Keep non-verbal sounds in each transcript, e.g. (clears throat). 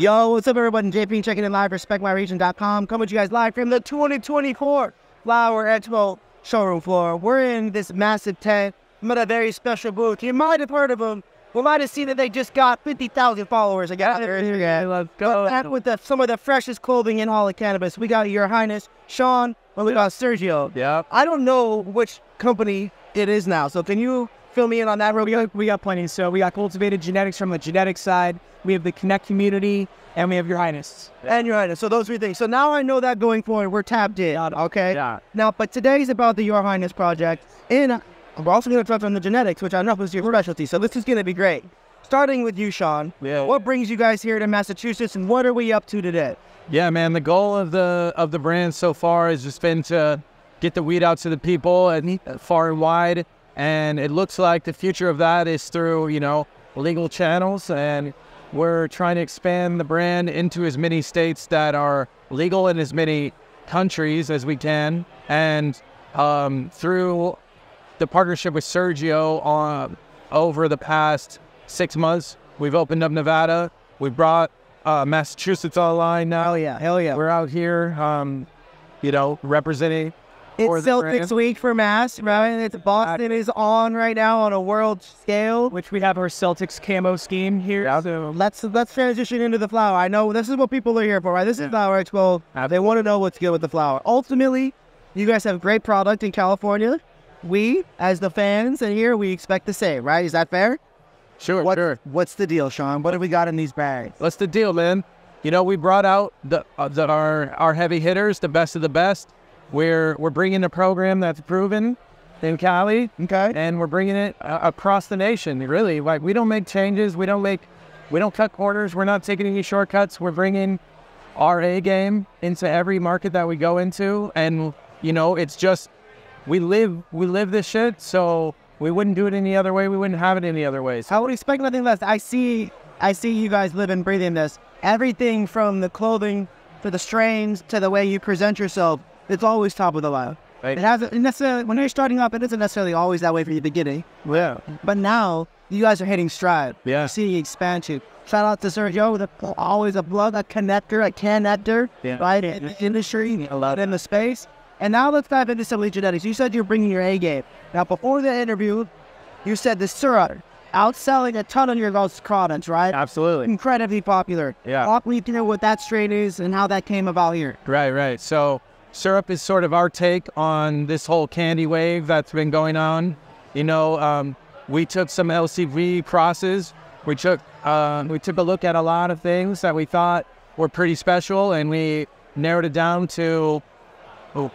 Yo, what's up, everybody? JP checking in live, respectmyregion.com. Coming to you guys live from the 2024 Flower Expo showroom floor. We're in this massive tent. I'm at a very special booth. You might have heard of them. We might have seen that they just got 50,000 followers. I got Yeah, let's go. Back with the, some of the freshest clothing in all of cannabis. We got Your Highness, Sean, and we got Sergio. Yeah. I don't know which company it is now, so can you fill me in on that real We got, we got plenty. So we got cultivated genetics from the genetic side. We have the Connect community, and we have Your Highness. and Your Highness. So those three things. So now I know that going forward, we're tapped in. Okay. Yeah. Now, but today's about the Your Highness project, and we're also going to touch on the genetics, which I know is your specialty. So this is going to be great. Starting with you, Sean. Yeah. What brings you guys here to Massachusetts, and what are we up to today? Yeah, man. The goal of the of the brand so far has just been to get the weed out to the people and far and wide. And it looks like the future of that is through you know legal channels, and we're trying to expand the brand into as many states that are legal in as many countries as we can. And um, through the partnership with Sergio on over the past six months, we've opened up Nevada. We brought uh, Massachusetts online now. Hell yeah, hell yeah. We're out here, um, you know, representing. It's Celtics brand. week for Mass, right? It's Boston is on right now on a world scale. Which we have our Celtics camo scheme here. So Let's let's transition into the flower. I know this is what people are here for, right? This is Flower Expo. They want to know what's good with the flower. Ultimately, you guys have great product in California. We, as the fans and here, we expect the same, right? Is that fair? Sure, What, sure. What's the deal, Sean? What have we got in these bags? What's the deal, man? You know, we brought out the, uh, the our our heavy hitters, the best of the best. We're we're bringing a program that's proven in Cali, Okay. and we're bringing it uh, across the nation. Really, like we don't make changes, we don't make, we don't cut corners. We're not taking any shortcuts. We're bringing our A game into every market that we go into, and you know, it's just we live we live this shit, so we wouldn't do it any other way. We wouldn't have it any other ways. I would expect nothing less. I see, I see you guys live and breathe in this. Everything from the clothing to the strains to the way you present yourself, it's always top of the line. Right. It hasn't necessarily when you're starting up. It isn't necessarily always that way from the beginning. Yeah, But now you guys are hitting stride. Yeah. You see the expansion. Shout out to Sergio, the, always a plug, a connector, a connector, Yeah. right? In the industry, a lot in the space. And now let's dive into some of the genetics. You said you're bringing your A game. Now, before the interview, you said the syrup outselling a ton of your guys' products, right? absolutely. Incredibly popular. Yeah. Walk me through what that strain is and how that came about here. Right, right. So syrup is sort of our take on this whole candy wave that's been going on. You know, um, we took some LCV crosses. We took uh, we took a look at a lot of things that we thought were pretty special, and we narrowed it down to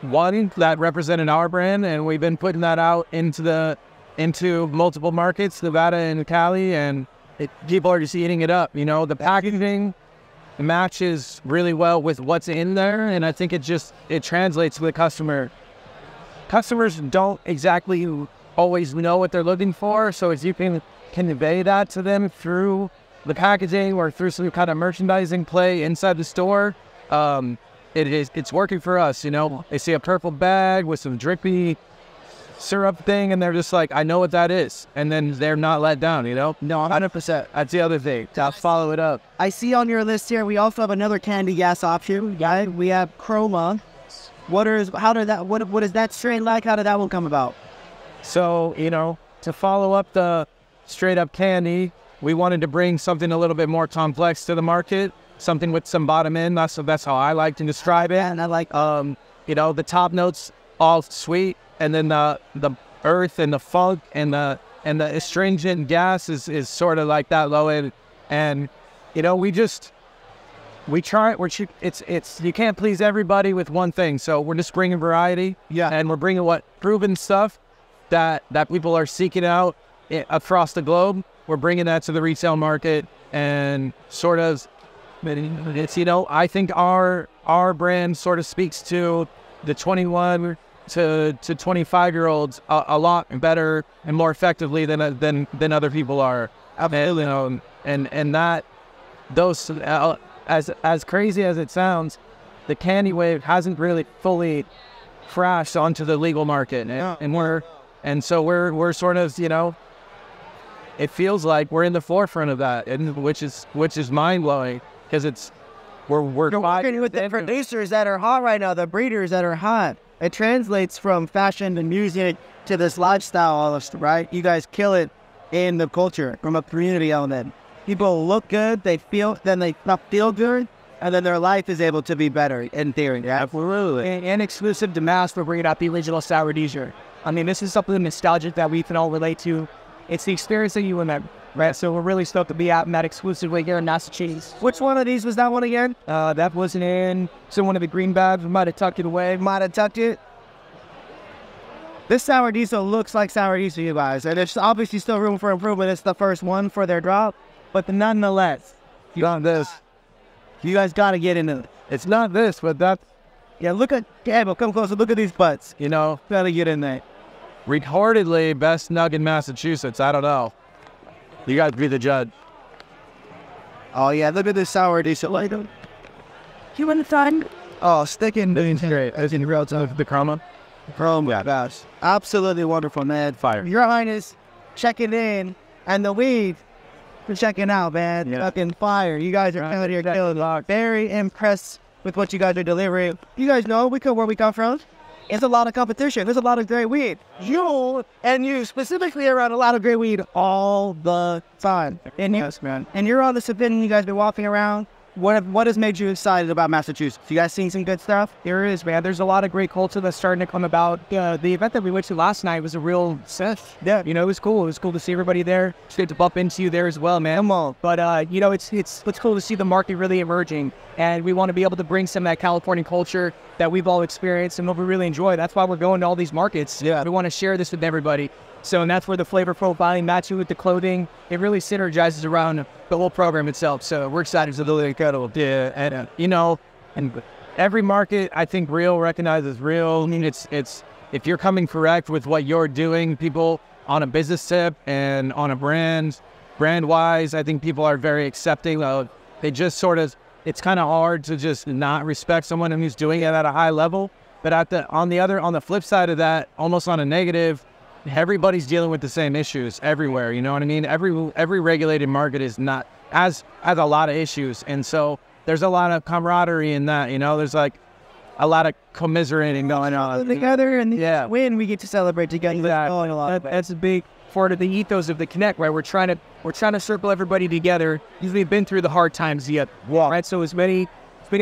one that represented our brand, and we've been putting that out into the into multiple markets, Nevada and Cali, and it, people are just eating it up. You know, the packaging matches really well with what's in there, and I think it just it translates to the customer. Customers don't exactly always know what they're looking for, so if you can convey that to them through the packaging or through some kind of merchandising play inside the store, um, it is it's working for us. You know, they see a purple bag with some drippy syrup thing, and they're just like, I know what that is, and then they're not let down. You know, No, 100%. that's the other thing. To follow it up. I see on your list here, we also have another candy gas option. Right? We have Chroma. What is, how did that, what, what is that strain like? How did that one come about? So, you know, to follow up the straight up candy, we wanted to bring something a little bit more complex to the market, something with some bottom end. That's that's how I like to describe it. And I like, Um, you know, the top notes all sweet, and then the the earth and the funk and the and the astringent gas is is sort of like that low end. And you know, we just we try. We're it's it's you can't please everybody with one thing. So we're just bringing variety. Yeah. and we're bringing what proven stuff that that people are seeking out eh, across the globe. We're bringing that to the retail market and sort of it's you know I think our our brand sort of speaks to the 21 to to 25 year olds a, a lot better and more effectively than uh, than than other people are. And, you know, and and that those uh, as as crazy as it sounds, the candy wave hasn't really fully crashed onto the legal market, and, No. and we're and so we're we're sort of you know. It feels like we're in the forefront of that, and which is which is mind blowing. because it's we're we're You're working with the producers that are hot right now, the breeders that are hot. It translates from fashion to music to this lifestyle, all almost, right? You guys kill it in the culture from a community element. People look good, they feel, then they feel good, and then their life is able to be better in theory. Yeah, absolutely. and, and exclusive to Mass, we're bringing out the original Sour Diesel. I mean, this is something nostalgic that we can all relate to. It's the experience that you remember, right? So we're really stoked to be out in that exclusively here in Massachusetts. Which one of these was that one again? Uh, that wasn't in so one of the green bags. We might have tucked it away. Might have tucked it. This sour diesel looks like sour diesel, you guys, and there's obviously still room for improvement. It's the first one for their drop, but nonetheless, not this. you guys got to get into it. It's not this, but that. Yeah, look at Gabo. Come closer. Look at these butts. you know Gotta get in there. recordedly best nug in Massachusetts. I don't know. You got to be the judge. Oh yeah, look at this sour diesel. Like, You oh, in the time? oh, sticking It's great. As in real time, the chroma. chrome. Yeah, gosh, absolutely wonderful, man. Fire. Your Highness, checking in, and the weed for checking out, man. Yeah. Fucking fire. You guys are out here killing. Very impressed with what you guys are delivering. You guys know we come where we come from. It's a lot of competition. There's a lot of great weed. You and you specifically around a lot of great weed all the time. And Yes, man. and you're on this opinion. You guys been walking around. What have, what has made you excited about Massachusetts? You guys seen some good stuff? There is, man. There's a lot of great culture that's starting to come about. Uh, the event that we went to last night was a real set. Yeah. You know, it was cool. It was cool to see everybody there. It's good to bump into you there as well, man. Come on. But uh, you know, it's it's it's cool to see the market really emerging, and we want to be able to bring some of that California culture that we've all experienced and what we really enjoy. That's why we're going to all these markets. Yeah. we want to share this with everybody. So, and that's where the flavor profiling matching with the clothing, it really synergizes around the whole program itself. So we're excited. It's really incredible. Yeah, and uh, you know, and every market I think real recognizes real. I mean, it's it's if you're coming correct with what you're doing, people on a business tip and on a brand, brand wise, I think people are very accepting. Of, they just sort of it's kind of hard to just not respect someone who's doing it at a high level. But at the on the other on the flip side of that, almost on a negative, everybody's dealing with the same issues everywhere. You know what I mean? Every every regulated market is not as has a lot of issues, and so there's a lot of camaraderie in that. You know, there's like a lot of commiserating going on. together and Yeah. when we get to celebrate together. That's going a lot. That, that's a big part of the ethos of the connect, right? We're trying to we're trying to circle everybody together because we've been through the hard times yet, right? So as many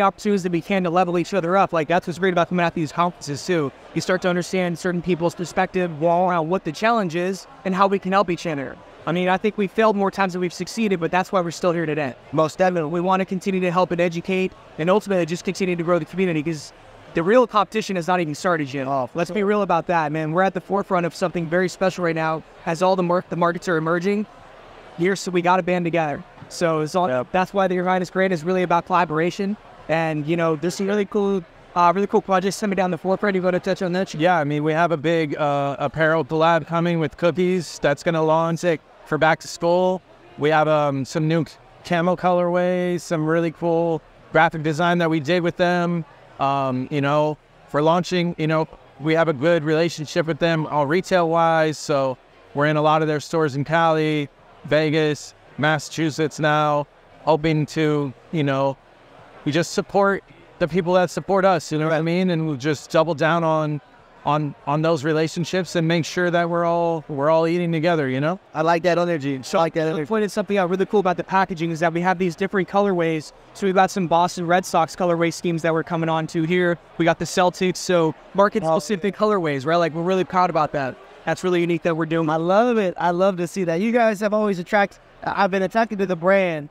opportunities that we can to level each other up. Like that's what's great about coming out these conferences too. You start to understand certain people's perspective around what the challenge is and how we can help each other. I mean, I think we failed more times than we've succeeded, but that's why we're still here today. Most definitely. We want to continue to help and educate, and ultimately just continue to grow the community because the real competition has not even started yet. Oh, Let's be real about that, man. We're at the forefront of something very special right now. As all the mar- the markets are emerging, here, so we got to band together. So it's all, that's why the Your Highness Grant is really about collaboration, and you know, there's some really cool, uh, really cool projects coming down the forefront. You want to touch on that? Yeah, I mean, we have a big uh, apparel collab coming with cookies that's going to launch it for back to school. We have um, some new camo colorways, some really cool graphic design that we did with them. Um, you know, for launching, you know, we have a good relationship with them all retail wise. So we're in a lot of their stores in Cali, Vegas, Massachusetts now, hoping to, you know, we just support the people that support us, you know what I mean? And we'll just double down on on on those relationships and make sure that we're all we're all eating together, you know? I like that energy. So I like that I energy. pointed something out really cool about the packaging is that we have these different colorways. So we've got some Boston Red Sox colorway schemes that we're coming on to here. We got the Celtics, so market specific colorways, right? Like we're really proud about that. That's really unique that we're doing. I love it. I love to see that. You guys have always attracted. I've been attracted to the brand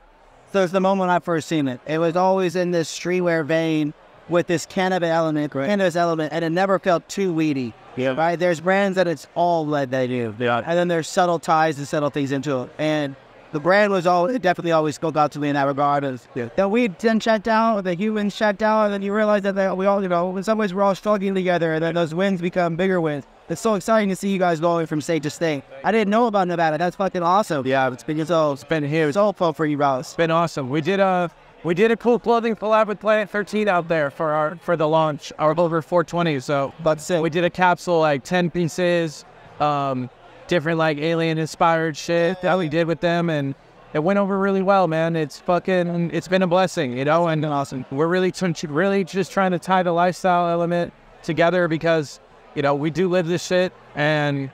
since the moment I first seen it. It was always in this streetwear vein with this cannabis element, cannabis element, and it never felt too weedy. Yeah. Right. There's brands that it's all lead they do. Yeah. And then there's subtle ties and subtle things into it. And the brand was it definitely always spoke out to me in that regard. As the weed then shut down, the humans shut down, and then you realize that they, we all, you know, in some ways we're all struggling together, and then those wins become bigger wins. It's so exciting to see you guys going from state to state. I didn't know about Nevada. That's fucking awesome. Yeah, It's been so it's been here. it's all fun for you, Ross. It's been awesome. We did a we did a cool clothing collab with Planet 13 out there for our for the launch, our over 420. So say, we did a capsule like 10 pieces, um, different like alien inspired shit that we did with them, and it went over really well, man. It's fucking, it's been a blessing, you know, and awesome. We're really, t- really just trying to tie the lifestyle element together because, you know, we do live this shit, and,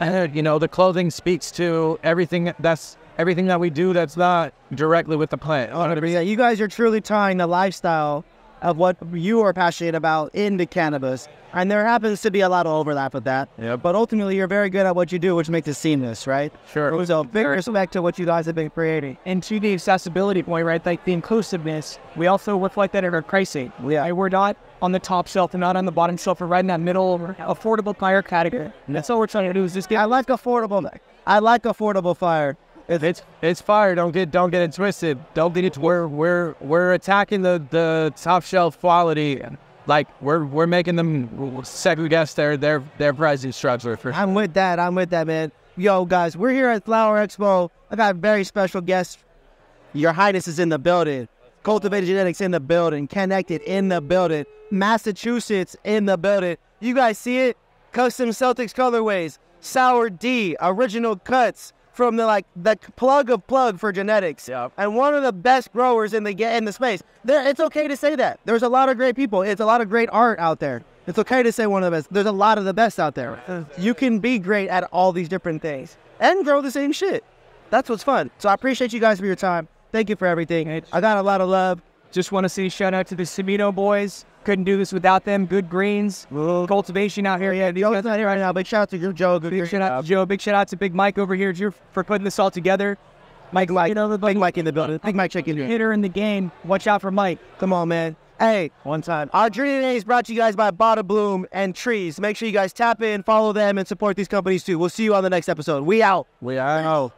and (clears throat) you know, the clothing speaks to everything that's everything that we do that's not directly with the plant. Oh, yeah, you guys are truly tying the lifestyle of what you are passionate about into cannabis. And there happens to be a lot of overlap with that. Yep. But ultimately, you're very good at what you do, which makes it seamless, right? Sure. It was a very so big respect to what you guys have been creating. And to the accessibility point, right? Like the inclusiveness, we also reflect that in our pricing. Yeah. Right? We're not on the top shelf and not on the bottom shelf. We're right in that middle affordable fire category. And that's all we're trying to do is just get. I like affordable. I like affordable fire. It's, It's fire. Don't get don't get it twisted. Don't get it. We're we're we're attacking the the top shelf quality. Like we're we're making them second guess their their their pricing structure for. I'm with that. I'm with that, man. Yo, guys, we're here at Flower Expo. I got very special guest. Your Highness is in the building. Cultivated Genetics in the building. Connected in the building. Massachusetts in the building. You guys see it? Custom Celtics colorways. Sour D. Original cuts from the like the plug of plug for genetics. Yep. And one of the best growers in the in the space. There, it's okay to say that. There's a lot of great people. It's a lot of great art out there. It's okay to say one of the best. There's a lot of the best out there. You can be great at all these different things and grow the same shit. That's what's fun. So I appreciate you guys for your time. Thank you for everything. I got a lot of love. Just want to say shout out to the Semino boys. Couldn't do this without them. Good greens, cultivation out here. Yeah, Joe's not here right now. Big shout out to you, Joe. Good Big shout out to Joe. Big shout out to Big Mike over here Drew, for putting this all together. Mike, Mike, You know, the Big Mike in the building. Big Mike check in. Here. Hitter in the game. Watch out for Mike. Come on, man. Hey, One time. our Dream Today is brought to you guys by Bada Bloom and Trees. Make sure you guys tap in, follow them, and support these companies too. We'll see you on the next episode. We out. We are.